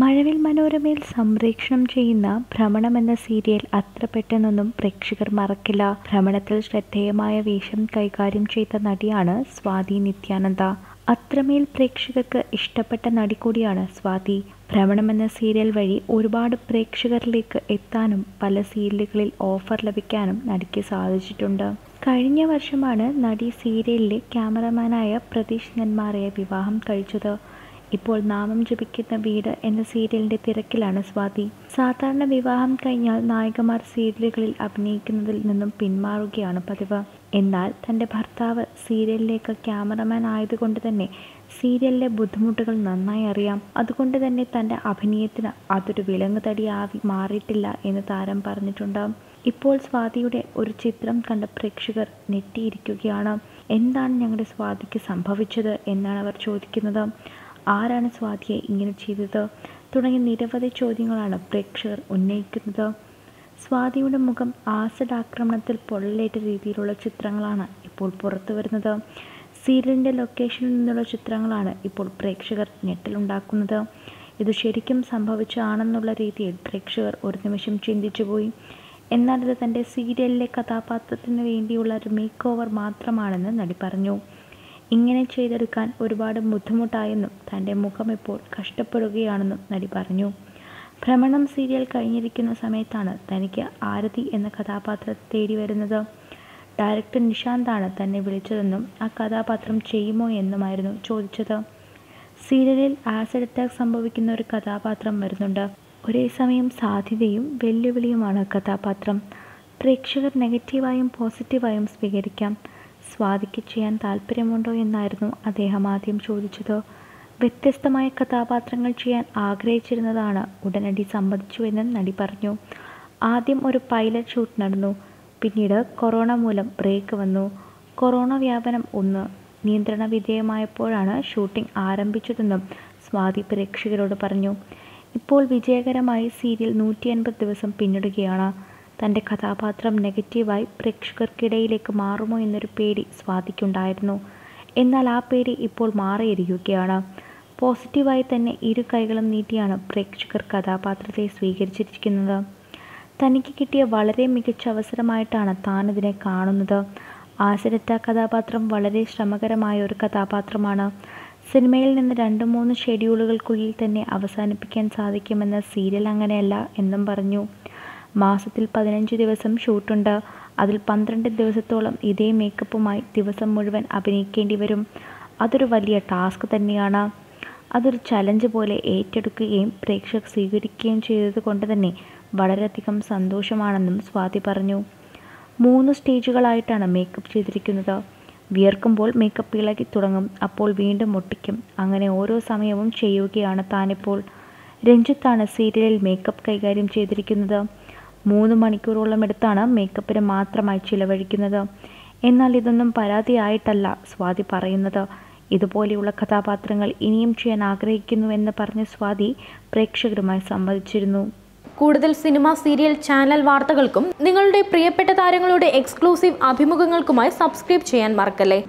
മഴവിൽ മനോരമയിൽ സംപ്രേക്ഷണം ചെയ്യുന്ന ഭ്രമണം എന്ന സീരിയൽ അത്ര പെട്ടെന്നൊന്നും പ്രേക്ഷകർ മറക്കില്ല. ഭ്രമണത്തിൽ ശ്രദ്ധേയമായ വേഷം കൈകാര്യം ചെയ്ത നടിയാണ് സ്വാതി നിത്യാനന്ദ. അത്രമേൽ പ്രേക്ഷകർക്ക് ഇഷ്ടപ്പെട്ട നടി കൂടിയാണ് സ്വാതി. ഭ്രമണം എന്ന സീരിയൽ വഴി ഒരുപാട് പ്രേക്ഷകരിലേക്ക് എത്താനും പല സീരിയലുകളിൽ ഓഫർ ലഭിക്കാനും നടിക്ക് സാധിച്ചിട്ടുണ്ട്. കഴിഞ്ഞ വർഷമാണ് നടി സീരിയലിലെ ക്യാമറമാനായ പ്രതീഷ് നെന്മാറയെ വിവാഹം കഴിച്ചത്. ഇപ്പോൾ നാമം ജപിക്കുന്ന വീട് എന്ന സീരിയലിന്റെ തിരക്കിലാണ് സ്വാതി. സാധാരണ വിവാഹം കഴിഞ്ഞാൽ നായികമാർ സീരിയലുകളിൽ അഭിനയിക്കുന്നതിൽ നിന്നും പിന്മാറുകയാണ് പതിവ്. എന്നാൽ തന്റെ ഭർത്താവ് സീരിയലിലേക്ക് ക്യാമറമാൻ ആയതുകൊണ്ട് തന്നെ സീരിയലിലെ ബുദ്ധിമുട്ടുകൾ നന്നായി അറിയാം. അതുകൊണ്ട് തന്നെ തന്റെ അഭിനയത്തിന് അതൊരു വിലങ്ങുതടിയാവി മാറിയിട്ടില്ല എന്ന് താരം പറഞ്ഞിട്ടുണ്ട്. ഇപ്പോൾ സ്വാതിയുടെ ഒരു ചിത്രം കണ്ട പ്രേക്ഷകർ നെറ്റിയിരിക്കുകയാണ് എന്താണ് ഞങ്ങളുടെ സ്വാതിക്ക് സംഭവിച്ചത് എന്നാണ് അവർ ചോദിക്കുന്നത്. ആരാണ് സ്വാതിയെ ഇങ്ങനെ ചെയ്തത്? തുടങ്ങിയ നിരവധി ചോദ്യങ്ങളാണ് പ്രേക്ഷകർ ഉന്നയിക്കുന്നത്. സ്വാതിയുടെ മുഖം ആസിഡ് ആക്രമണത്തിൽ പൊള്ളലേറ്റ രീതിയിലുള്ള ചിത്രങ്ങളാണ് ഇപ്പോൾ പുറത്തു വരുന്നത്. സീരിയലിന്റെ ലൊക്കേഷനിൽ നിന്നുള്ള ചിത്രങ്ങളാണ് ഇപ്പോൾ പ്രേക്ഷകർ ഞെട്ടലുണ്ടാക്കുന്നത്. ഇത് ശരിക്കും സംഭവിച്ചാണെന്നുള്ള രീതിയിൽ പ്രേക്ഷകർ ഒരു നിമിഷം ചിന്തിച്ചുപോയി. എന്നാൽ ഇത് തന്റെ സീരിയലിലെ കഥാപാത്രത്തിന് വേണ്ടിയുള്ള ഒരു മേക്ക് ഓവർ മാത്രമാണെന്ന് നടി പറഞ്ഞു. ഇങ്ങനെ ചെയ്തെടുക്കാൻ ഒരുപാട് ബുദ്ധിമുട്ടായെന്നും തന്റെ മുഖം ഇപ്പോൾ കഷ്ടപ്പെടുകയാണെന്നും നടി പറഞ്ഞു. ഭ്രമണം സീരിയൽ കഴിഞ്ഞിരിക്കുന്ന സമയത്താണ് തനിക്ക് ആരതി എന്ന കഥാപാത്രം തേടി വരുന്നത്. ഡയറക്ടർ നിഷാന്താണ് തന്നെ വിളിച്ചതെന്നും ആ കഥാപാത്രം ചെയ്യുമോ എന്നുമായിരുന്നു ചോദിച്ചത്. സീരിയലിൽ ആസിഡ് അറ്റാക്ക് സംഭവിക്കുന്ന ഒരു കഥാപാത്രം വരുന്നുണ്ട്. ഒരേ സമയം സാധ്യതയും വെല്ലുവിളിയുമാണ് കഥാപാത്രം. പ്രേക്ഷകർ നെഗറ്റീവായും പോസിറ്റീവായും സ്വീകരിക്കാം. സ്വാതിക്ക് ചെയ്യാൻ താല്പര്യമുണ്ടോ എന്നായിരുന്നു അദ്ദേഹം ആദ്യം ചോദിച്ചത്. വ്യത്യസ്തമായ കഥാപാത്രങ്ങൾ ചെയ്യാൻ ആഗ്രഹിച്ചിരുന്നതാണ് ഉടനടി സമ്മതിച്ചുവെന്നും നടി പറഞ്ഞു. ആദ്യം ഒരു പൈലറ്റ് ഷൂട്ട് നടന്നു. പിന്നീട് കൊറോണ മൂലം ബ്രേക്ക് വന്നു. കൊറോണ വ്യാപനം ഒന്ന് നിയന്ത്രണ വിധേയമായപ്പോഴാണ് ഷൂട്ടിംഗ് ആരംഭിച്ചതെന്നും സ്വാതി പ്രേക്ഷകരോട് പറഞ്ഞു. ഇപ്പോൾ വിജയകരമായി സീരിയൽ നൂറ്റി അൻപത് ദിവസം പിന്നിടുകയാണ്. തന്റെ കഥാപാത്രം നെഗറ്റീവായി പ്രേക്ഷകർക്കിടയിലേക്ക് മാറുമോ എന്നൊരു പേടി സ്വാതിക്കുണ്ടായിരുന്നു. എന്നാൽ ആ പേടി ഇപ്പോൾ മാറിയിരിക്കുകയാണ്. പോസിറ്റീവായി തന്നെ ഇരു കൈകളും നീട്ടിയാണ് പ്രേക്ഷകർ കഥാപാത്രത്തെ സ്വീകരിച്ചിരിക്കുന്നത്. തനിക്ക് കിട്ടിയ വളരെ മികച്ച അവസരമായിട്ടാണ് താനിതിനെ കാണുന്നത്. ആസിഡറ്റ കഥാപാത്രം വളരെ ശ്രമകരമായ ഒരു കഥാപാത്രമാണ്. സിനിമയിൽ നിന്ന് രണ്ട് മൂന്ന് ഷെഡ്യൂളുകൾക്കുള്ളിൽ തന്നെ അവസാനിപ്പിക്കാൻ സാധിക്കുമെന്ന സീരിയൽ അങ്ങനെയല്ല എന്നും പറഞ്ഞു. മാസത്തിൽ പതിനഞ്ച് ദിവസം ഷൂട്ടുണ്ട്. അതിൽ പന്ത്രണ്ട് ദിവസത്തോളം ഇതേ മേക്കപ്പുമായി ദിവസം മുഴുവൻ അഭിനയിക്കേണ്ടി വരും. അതൊരു വലിയ ടാസ്ക് തന്നെയാണ്. അതൊരു ചലഞ്ച് പോലെ ഏറ്റെടുക്കുകയും പ്രേക്ഷകർ സ്വീകരിക്കുകയും ചെയ്തത് കൊണ്ട് തന്നെ വളരെയധികം സന്തോഷമാണെന്നും സ്വാതി പറഞ്ഞു. മൂന്ന് സ്റ്റേജുകളായിട്ടാണ് മേക്കപ്പ് ചെയ്തിരിക്കുന്നത്. വിയർക്കുമ്പോൾ മേക്കപ്പ് ഇളകി തുടങ്ങും. അപ്പോൾ വീണ്ടും ഒട്ടിക്കും. അങ്ങനെ ഓരോ സമയവും ചെയ്യുകയാണ് താനിപ്പോൾ. രഞ്ജിത്താണ് സീരിയലിൽ മേക്കപ്പ് കൈകാര്യം ചെയ്തിരിക്കുന്നത്. മൂന്ന് മണിക്കൂറോളം എടുത്താണ് മേക്കപ്പിന് മാത്രമായി ചിലവഴിക്കുന്നത്. എന്നാൽ ഇതൊന്നും പരാതിയായിട്ടല്ല സ്വാതി പറയുന്നത്. ഇതുപോലെയുള്ള കഥാപാത്രങ്ങൾ ഇനിയും ചെയ്യാൻ ആഗ്രഹിക്കുന്നുവെന്ന് പറഞ്ഞ സ്വാതി പ്രേക്ഷകരുമായി സംവദിച്ചിരുന്നു. കൂടുതൽ സിനിമ സീരിയൽ ചാനൽ വാർത്തകൾക്കും നിങ്ങളുടെ പ്രിയപ്പെട്ട താരങ്ങളുടെ എക്സ്ക്ലൂസീവ് അഭിമുഖങ്ങൾക്കുമായി സബ്സ്ക്രൈബ് ചെയ്യാൻ മറക്കല്ലേ?